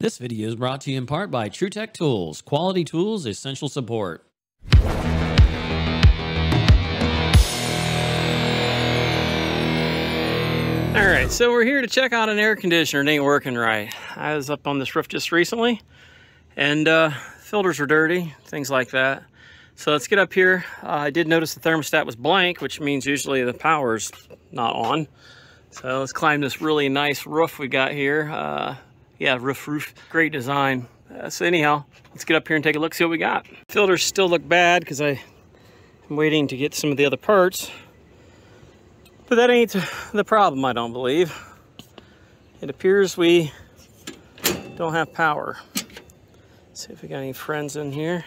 This video is brought to you in part by TruTech Tools, quality tools, essential support. All right, so we're here to check out an air conditioner. It ain't working right. I was up on this roof just recently, and uh, filters were dirty, things like that. So let's get up here. Uh, I did notice the thermostat was blank, which means usually the power's not on. So let's climb this really nice roof we got here. Uh, yeah, roof, roof, great design. Uh, so anyhow, let's get up here and take a look, see what we got. Filters still look bad because I'm waiting to get some of the other parts. But that ain't the problem, I don't believe. It appears we don't have power. Let's see if we got any friends in here.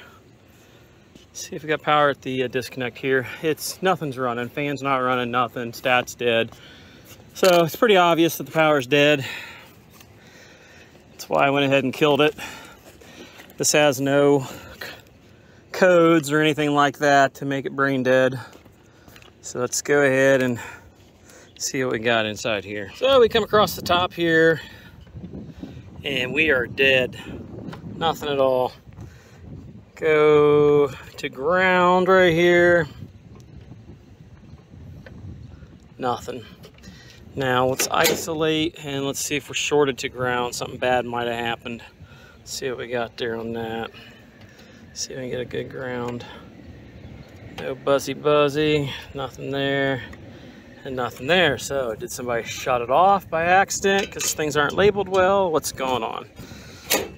Let's see if we got power at the uh, disconnect here. It's nothing's running, fan's not running, nothing, stat's dead. So it's pretty obvious that the power's dead. That's why I went ahead and killed it. This has no codes or anything like that to make it brain dead. So let's go ahead and see what we got inside here. So we come across the top here and we are dead. Nothing at all. Go to ground right here. Nothing. Now let's isolate and let's see if we're shorted to ground. Something bad might have happened. Let's see what we got there on that. See if we can get a good ground. No buzzy buzzy, nothing there and nothing there. So did somebody shut it off by accident because things aren't labeled well? What's going on?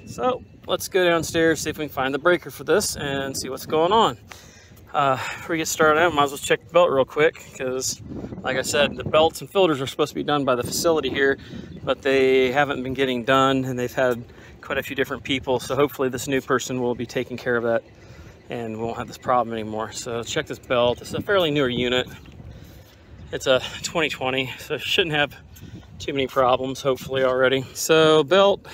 So let's go downstairs, see if we can find the breaker for this and see what's going on. Uh, before we get started out, might as well check the belt real quick because, like I said, the belts and filters are supposed to be done by the facility here, but they haven't been getting done and they've had quite a few different people. So hopefully this new person will be taking care of that and we won't have this problem anymore. So check this belt. It's a fairly newer unit. It's a 2020, so shouldn't have too many problems, hopefully already. So belt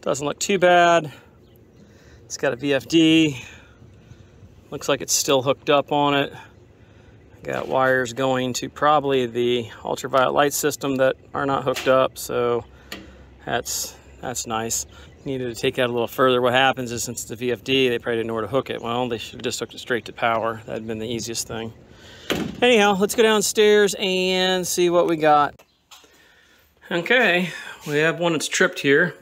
doesn't look too bad. It's got a VFD. Looks like it's still hooked up on it. Got wires going to probably the ultraviolet light system that are not hooked up, so that's that's nice. Needed to take that a little further. What happens is since it's a VFD, they probably didn't know where to hook it. Well, they should have just hooked it straight to power. That'd been the easiest thing. Anyhow, let's go downstairs and see what we got. Okay, we have one that's tripped here.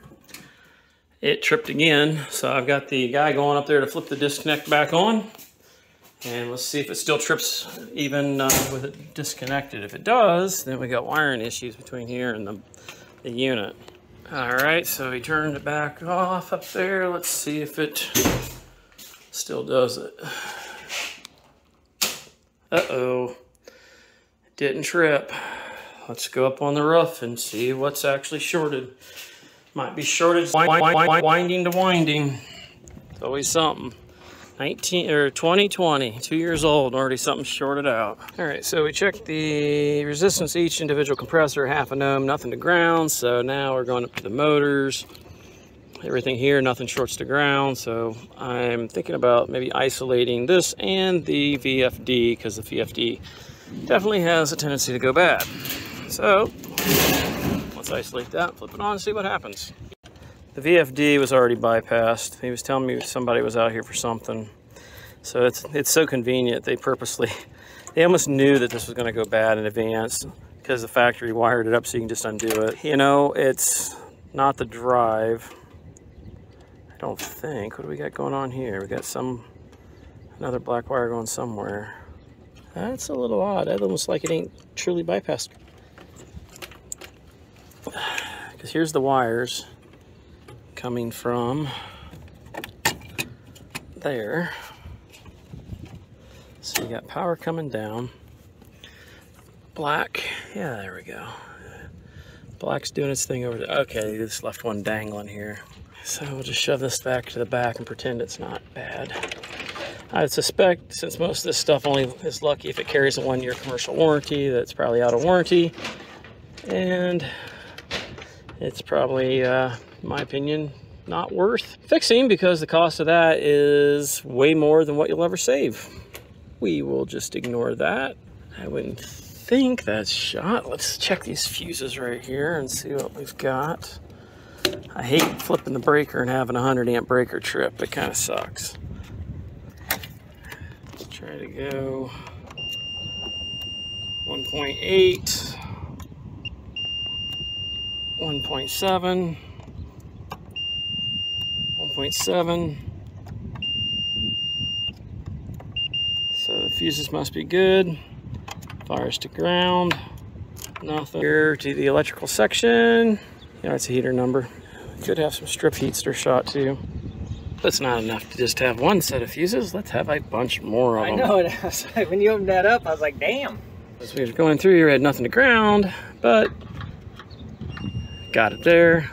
It tripped again, so I've got the guy going up there to flip the disconnect back on. And let's see if it still trips even uh, with it disconnected. If it does, then we got wiring issues between here and the, the unit. All right, so he turned it back off up there. Let's see if it still does it. Uh-oh, didn't trip. Let's go up on the roof and see what's actually shorted. Might be shorted winding to winding. It's always something. 19 or 2020, two years old, already something shorted out. All right, so we checked the resistance each individual compressor, half an ohm, nothing to ground. So now we're going up to the motors. Everything here, nothing shorts to ground. So I'm thinking about maybe isolating this and the VFD because the VFD definitely has a tendency to go bad. So let's isolate that, flip it on, see what happens. The VFD was already bypassed. He was telling me somebody was out here for something. So it's it's so convenient. They purposely, they almost knew that this was going to go bad in advance because the factory wired it up so you can just undo it. You know, it's not the drive. I don't think. What do we got going on here? We got some, another black wire going somewhere. That's a little odd. That almost like it ain't truly bypassed. Because here's the wires coming from there. So you got power coming down. Black, yeah, there we go. Black's doing its thing over there. Okay, this left one dangling here. So we'll just shove this back to the back and pretend it's not bad. I suspect, since most of this stuff only is lucky if it carries a one-year commercial warranty, that's probably out of warranty. And it's probably uh, my opinion, not worth fixing because the cost of that is way more than what you'll ever save. We will just ignore that. I wouldn't think that's shot. Let's check these fuses right here and see what we've got. I hate flipping the breaker and having a 100 amp breaker trip. It kind of sucks. Let's try to go 1.8, 1.7, 1.7. So the fuses must be good. Fires to ground. Nothing. Here to the electrical section. Yeah, it's a heater number. Could have some strip heat stir shot too. That's not enough to just have one set of fuses. Let's have a bunch more of I them. know it. I was like, when you opened that up, I was like, damn. As we were going through here, had nothing to ground, but got it there,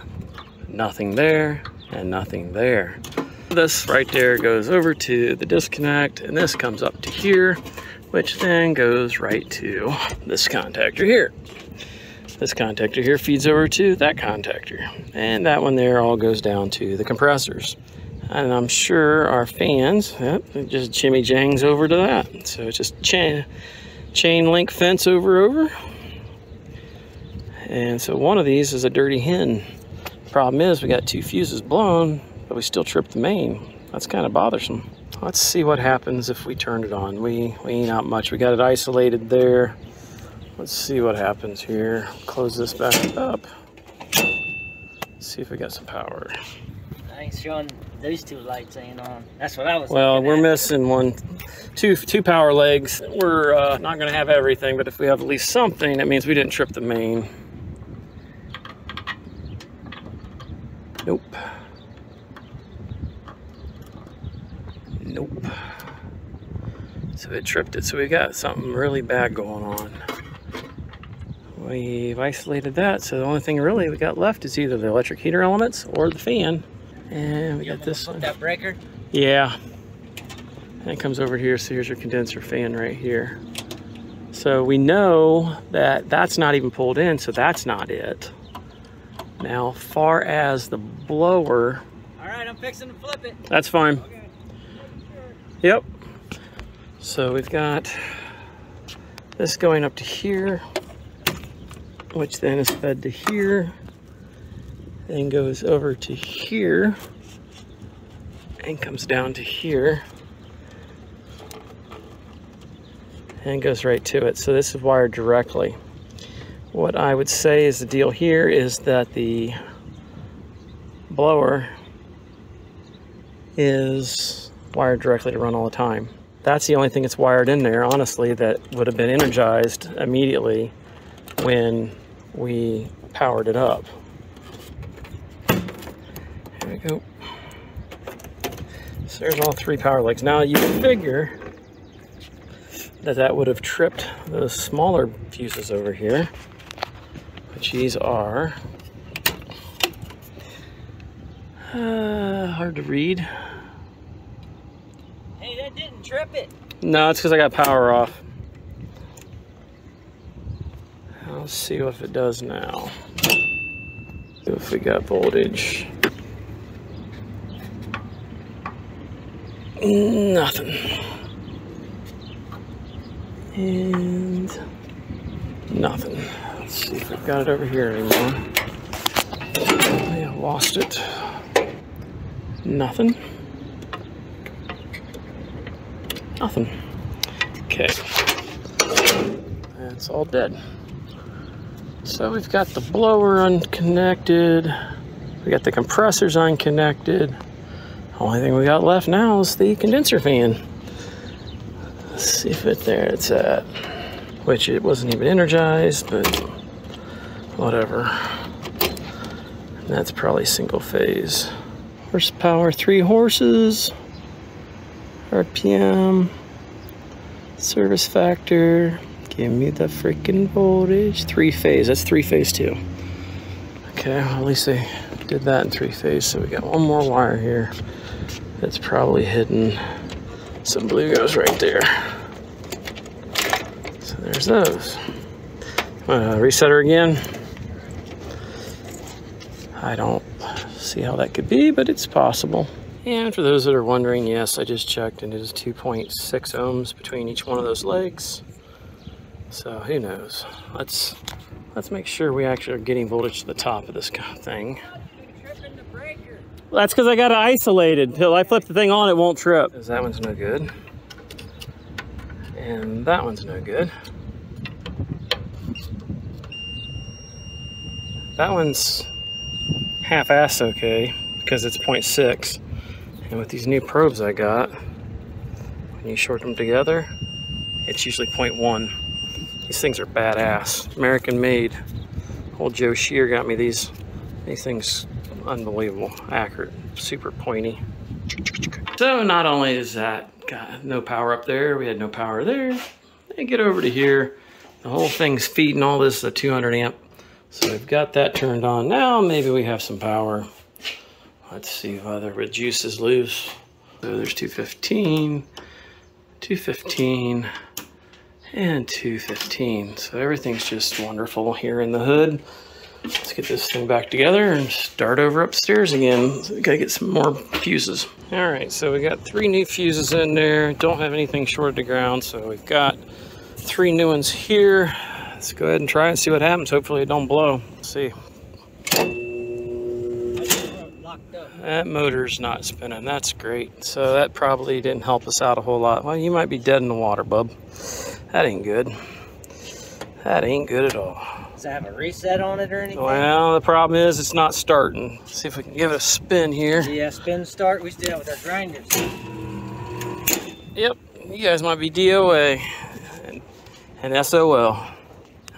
nothing there, and nothing there. This right there goes over to the disconnect, and this comes up to here, which then goes right to this contactor here. This contactor here feeds over to that contactor, and that one there all goes down to the compressors. And I'm sure our fans, yep, just jimmy jangs over to that. So it's just chain, chain link fence over over. And so one of these is a dirty hen. Problem is we got two fuses blown, but we still tripped the main. That's kind of bothersome. Let's see what happens if we turn it on. We, we ain't out much. We got it isolated there. Let's see what happens here. Close this back up. See if we got some power. Thanks, showing those two lights ain't on. That's what I was Well, we're at. missing one, two, two power legs. We're uh, not going to have everything, but if we have at least something, that means we didn't trip the main. Nope. Nope. So it tripped it. So we got something really bad going on. We've isolated that, so the only thing really we got left is either the electric heater elements or the fan. And we You got want me to this one. that breaker. Yeah. And it comes over here, so here's your condenser fan right here. So we know that that's not even pulled in, so that's not it. Now, far as the blower, All right, I'm fixing to flip it. that's fine. Okay. Yep. So we've got this going up to here, which then is fed to here, then goes over to here, and comes down to here, and goes right to it. So this is wired directly. What I would say is the deal here is that the blower is wired directly to run all the time. That's the only thing that's wired in there, honestly, that would have been energized immediately when we powered it up. There we go. So there's all three power legs. Now you figure that that would have tripped those smaller fuses over here, which these are uh, hard to read. Hey, that didn't trip it. No, it's because I got power off. Let's see if it does now. If we got voltage. Nothing. And nothing. Let's see if we've got it over here anymore. Yeah, lost it. Nothing. Nothing. Okay. That's all dead. So we've got the blower unconnected. We got the compressors unconnected. Only thing we got left now is the condenser fan. Let's see if it there it's at. Which it wasn't even energized, but whatever. And that's probably single phase. Horsepower, three horses. RPM, service factor, give me the freaking voltage. Three phase, that's three phase too. Okay, well, at least they did that in three phase. So we got one more wire here. That's probably hidden some blue goes right there. There's those. Reset her again. I don't see how that could be, but it's possible. And for those that are wondering, yes, I just checked and it is 2.6 ohms between each one of those legs. So who knows? Let's let's make sure we actually are getting voltage to the top of this thing. Well, that's because I got it isolated. Until I flip the thing on, it won't trip. That one's no good. And that one's no good. That one's half-assed okay because it's 0.6. And with these new probes I got, when you short them together, it's usually 0.1. These things are badass. American made. Old Joe Shear got me these. These things unbelievable, accurate, super pointy. So not only is that got no power up there, we had no power there. And get over to here. The whole thing's feeding all this a 200 amp. So we've got that turned on. Now maybe we have some power. Let's see whether the juice is loose. So there's 215, 215, and 215. So everything's just wonderful here in the hood. Let's get this thing back together and start over upstairs again. So we gotta get some more fuses. All right, so we got three new fuses in there. Don't have anything shorted to ground, so we've got three new ones here. Let's go ahead and try and see what happens. Hopefully it don't blow. Let's see. That motor's not spinning. That's great. So that probably didn't help us out a whole lot. Well, you might be dead in the water, bub. That ain't good. That ain't good at all. Does it have a reset on it or anything? Well, the problem is it's not starting. Let's see if we can give it a spin here. Yeah, spin start. We do that with our grinders. Yep, you guys might be DOA and, and SOL.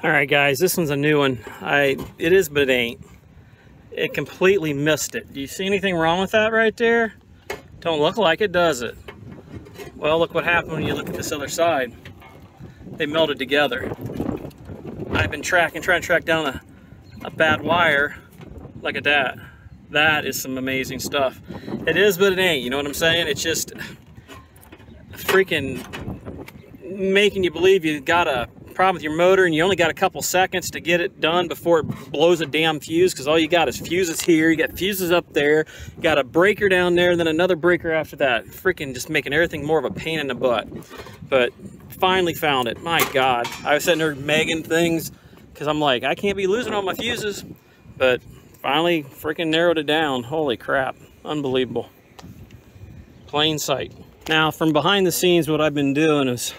All right, guys, this one's a new one. I It is, but it ain't. It completely missed it. Do you see anything wrong with that right there? Don't look like it, does it? Well, look what happened when you look at this other side. They melted together. I've been tracking, trying to track down a, a bad wire. Look at that. That is some amazing stuff. It is, but it ain't. You know what I'm saying? It's just freaking making you believe you got a problem with your motor and you only got a couple seconds to get it done before it blows a damn fuse because all you got is fuses here, you got fuses up there, got a breaker down there, then another breaker after that. Freaking just making everything more of a pain in the butt. But finally found it. My God. I was sitting there megging things because I'm like, I can't be losing all my fuses. But finally freaking narrowed it down. Holy crap. Unbelievable. Plain sight. Now, from behind the scenes, what I've been doing is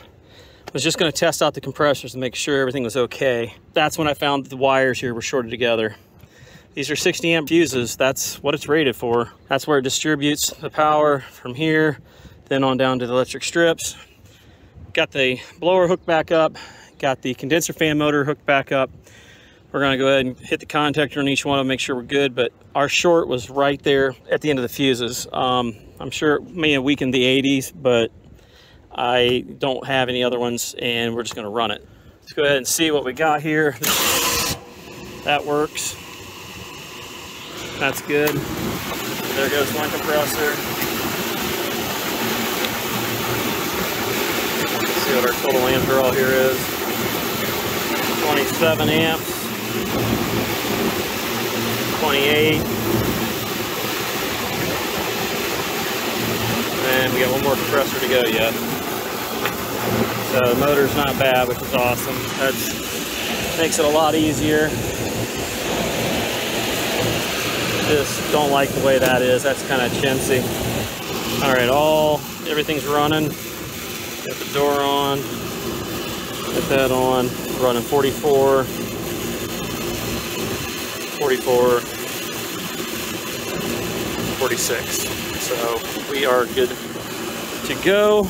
was just going to test out the compressors to make sure everything was okay. That's when I found the wires here were shorted together. These are 60 amp fuses. That's what it's rated for. That's where it distributes the power from here, then on down to the electric strips. Got the blower hooked back up, got the condenser fan motor hooked back up. We're gonna go ahead and hit the contactor on each one to make sure we're good, but our short was right there at the end of the fuses. Um, I'm sure it may have weakened the 80s, but I don't have any other ones and we're just gonna run it. Let's go ahead and see what we got here. That works. That's good. There goes one compressor. Let's see what our total amp draw here is. 27 amps. 28. And we got one more compressor to go yet. So the motor's not bad, which is awesome. That makes it a lot easier. Just don't like the way that is. That's kind of chintzy. All right, all everything's running. Got the door on. Get that on. Running 44. 44. 46. So we are good to go.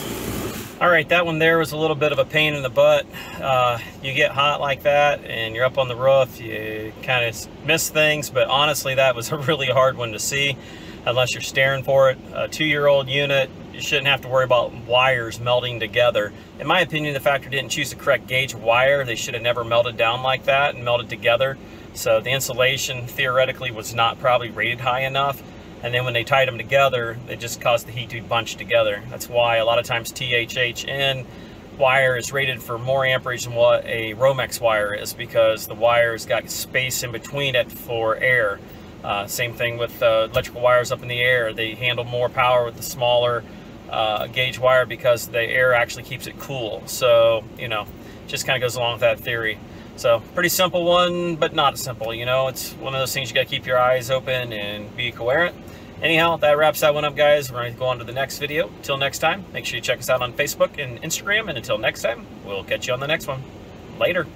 All right, that one there was a little bit of a pain in the butt. Uh, you get hot like that and you're up on the roof, you kind of miss things, but honestly, that was a really hard one to see unless you're staring for it. A two-year-old unit, you shouldn't have to worry about wires melting together. In my opinion, the factory didn't choose the correct gauge wire. They should have never melted down like that and melted together. So the insulation theoretically was not probably rated high enough and then when they tied them together, it just caused the heat to bunch together. That's why a lot of times THHN wire is rated for more amperage than what a Romex wire is because the wire's got space in between it for air. Uh, same thing with uh, electrical wires up in the air. They handle more power with the smaller uh, gauge wire because the air actually keeps it cool. So, you know, just kind of goes along with that theory. So pretty simple one, but not simple, you know, it's one of those things you gotta keep your eyes open and be coherent. Anyhow, that wraps that one up, guys. We're going to go on to the next video. Till next time, make sure you check us out on Facebook and Instagram. And until next time, we'll catch you on the next one. Later.